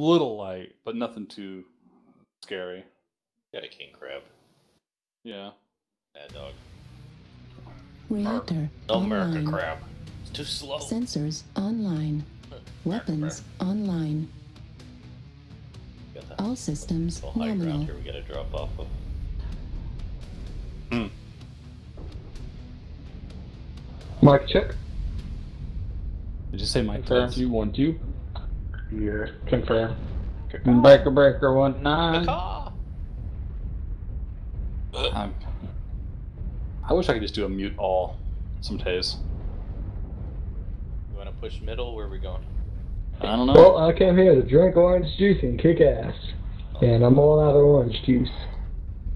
little light, but nothing too scary. Got a king crab. Yeah. Bad dog. Reactor No America online. crab. It's too slow. Sensors online. Weapons online. Got All systems little high ground nominal. here we gotta drop off of. Mic check. Did you say my Confirm. two one two? Yeah. Confirm. Breaker breaker one nine. Caw! Uh. I'm, I wish I could just do a mute all some days. You wanna push middle? Where are we going? I don't know. Well, I came here to drink orange juice and kick ass. And I'm all out of orange juice.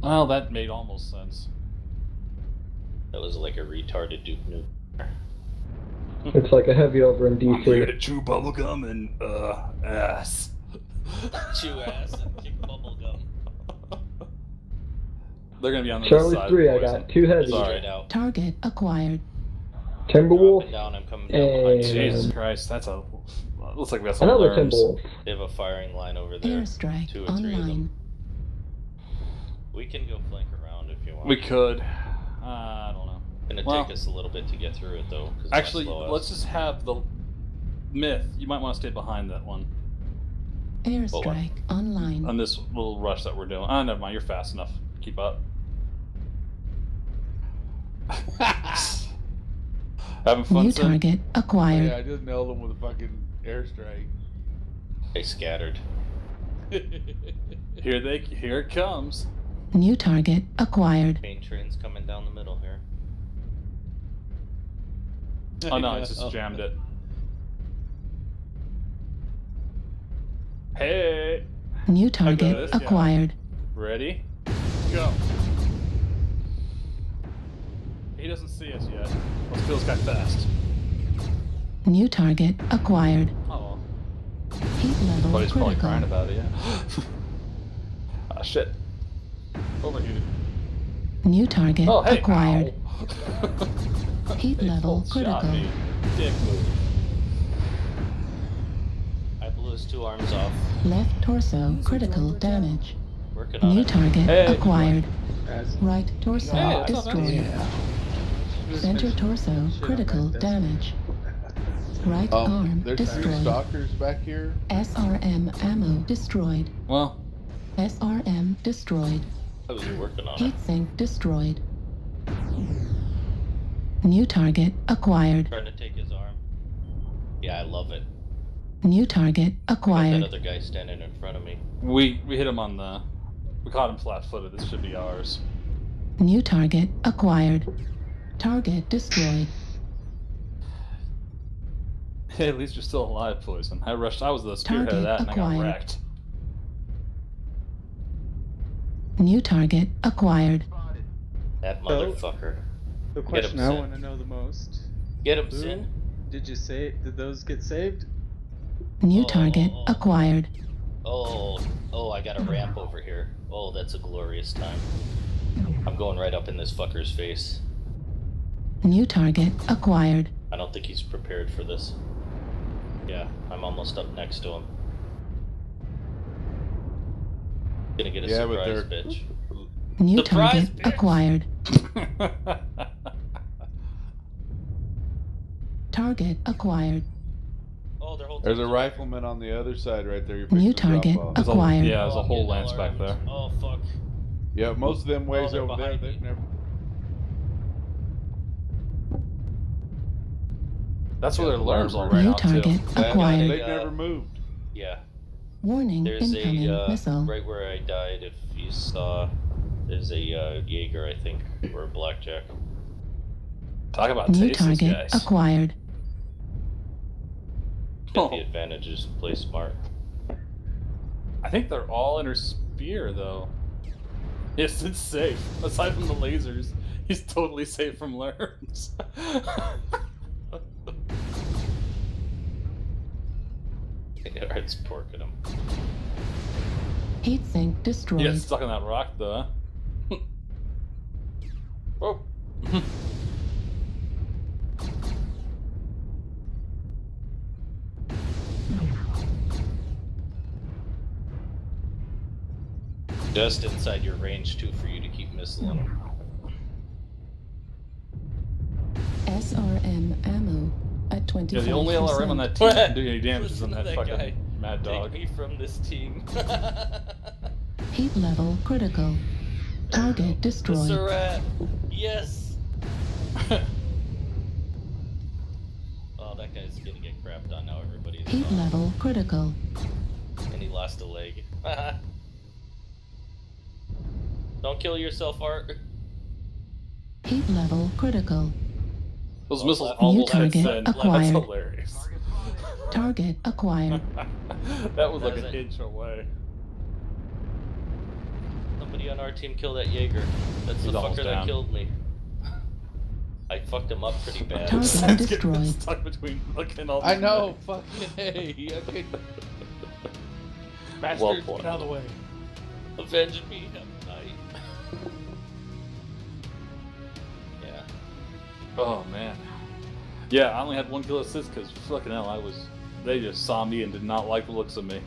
Well, that made almost sense. That was like a retarded Duke Nuke. It's like a heavy over in I'm here DC. to chew bubblegum and uh ass. Chew ass and kick bubble gum. They're gonna be on the side. Charlie side. 3, I got two heavy. Sorry. Target acquired. Timberwolf. Dropping down, I'm coming down. And- Jesus Christ, that's a. Looks like we got some Another alarms. Timberwolf. They have a firing line over there. Airstrike Two or three of them. online. We can go flank around if you want. We could. Uh, I don't know. Gonna well- take us a little bit to get through it though. Actually, let's just have the myth. You might want to stay behind that one Airstrike online. on this little rush that we're doing. Ah, never mind. You're fast enough. Keep up. Having fun, New son? target acquired. Yeah, I just nailed him with a fucking airstrike. They scattered. Here they, here it comes. New target acquired. Main train's coming down the middle here. Oh no, I just jammed it. Hey, New this, target yeah. acquired. ready? Go. He doesn't see us yet. Let's kill this guy fast. New target acquired. Oh, Heat level buddy's probably crying about it. Yeah. Ah, shit. Overheated. New target Oh, hey. acquired. ow. Heat They level critical. me. Dick move. I blew his two arms off. Left torso critical damage. Working on New it. target Hey. acquired. Right torso Hey, that's not destroyed. Center torso critical damage. Right Um, arm there's destroyed. stalkers back here. SRM ammo destroyed. Well, SRM destroyed. I was working on it. Heatsink destroyed. New target acquired. Trying to take his arm. Yeah, I love it. New target Got that acquired. other guy standing in front of me. we we hit him on the. We caught him flat-footed. This should be ours. New target acquired. Target destroyed. Hey, at least you're still alive, Poison. I rushed. I was the spearhead of Target that, and I got acquired. wrecked. New target acquired. That So- motherfucker. The question I want to know the most: Get him, Who Sin. Did you say? Did those get saved? New Oh. target acquired. Oh, oh, I got a ramp over here. Oh, that's a glorious time. I'm going right up in this fucker's face. New target acquired. I don't think he's prepared for this. Yeah, I'm almost up next to him. Gonna get a Yeah, but surprise, they're- bitch. New Surprise, target bitch. acquired. Target acquired. Oh. There's a rifleman on the other side right there. New target off. A- acquired. yeah, there's a I'm whole lance back there. Oh fuck. Yeah, most of them ways they're over there. They've never. That's where Yeah, their alarms all alarms. right New out too. target They- acquired. They've Uh, never moved. Yeah. Warning There's incoming a uh, missile. right where I died. If you saw, there's a uh, Jaeger, I think, or a blackjack. Talk about New taste, these target guys. acquired. Got Oh. the advantage is play smart. I think they're all Inner Sphere, though. Yes, it's safe. Aside from the lasers, he's totally safe from alarms. it's porking him. Heatsink destroyed. yeah, stuck on that rock, though. oh. Just inside your range too for you to keep missiling. SRM ammo at 25%. Yeah, the only LRM on that team that can do any damage is on that, that fucking guy. mad dog. Take me from this team. Heat level critical. Target the destroyed. Surratt. Yes. Oh, that guy's gonna get crapped on now. Everybody's Heat on. level critical. and he lost a leg. Don't kill yourself, Art. Heat level critical. Those Oh, missiles left. almost New hit target send. That's acquired. hilarious. Target acquired. that was like an it. inch away. Somebody on our team killed that Jaeger. That's He's the almost fucker that killed me. I fucked him up pretty bad. Target destroyed. Stuck between fucking all I know, men. fucking hey. Okay. Bastards, Well get played. out of the way. Avenge me, Oh man. Yeah, I only had one kill assist because fucking hell, I was. They just saw me and did not like the looks of me.